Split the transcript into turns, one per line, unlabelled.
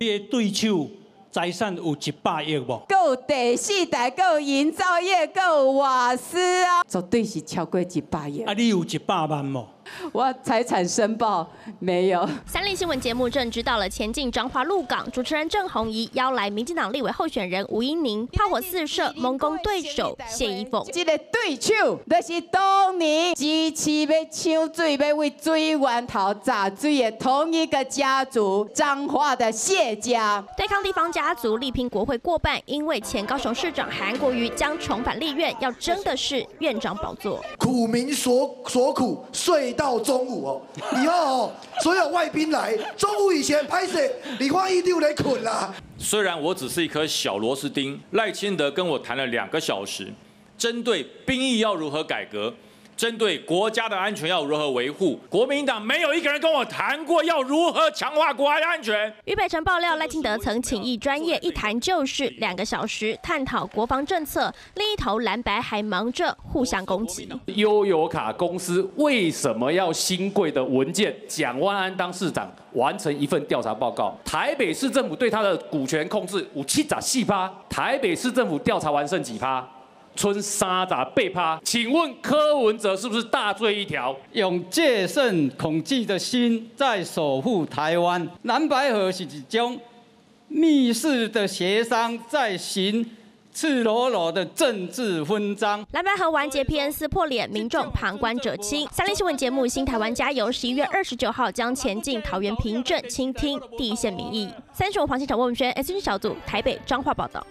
你的对手财产有一百亿无？
够第四代，够营造业，够瓦斯啊，绝对是超过一百亿。
啊，你有一百万无？
我财产申报没有。
三立新闻节目正知道了前进彰化鹿港，主持人郑红怡邀来民进党立委候选人吴英宁，炮火四射，猛攻对手谢依凤。
这个对手就是当年支持要抢水、要为水源头榨水的同一个家族——彰化的谢家。
对抗地方家族，力拼国会过半，因为前高雄市长韩国瑜将重返立院，要争的是院长宝座。
苦民所所苦，睡到中午哦。以后哦，所有外宾来，中午以前拍摄，你看一定来捆啦。
虽然我只是一颗小螺丝钉，赖清德跟我谈了两个小时，针对兵役要如何改革。针对国家的安全要如何维护？国民党没有一个人跟我谈过要如何强化国家安全。
俞北辰爆料，赖清德曾请一专业一谈就是两个小时探讨国防政策，另一头蓝白还忙着互相攻击。
悠游卡公司为什么要新贵的文件？蒋万安当市长完成一份调查报告，台北市政府对他的股权控制五七咋细趴？台北市政府调查完剩几趴？春沙咋被趴？请问柯文哲是不是大罪一条？
用戒慎恐惧的心在守护台湾。蓝白河是一种密室的协商，在行赤裸裸的政治分赃。
蓝白河完结篇撕破脸，民众旁观者清。三立新闻节目《新台湾加油》十一月二十九号将前进桃园平镇，倾听第一线民意。三十五黄新城问轩 S N 小组台北彰化报道。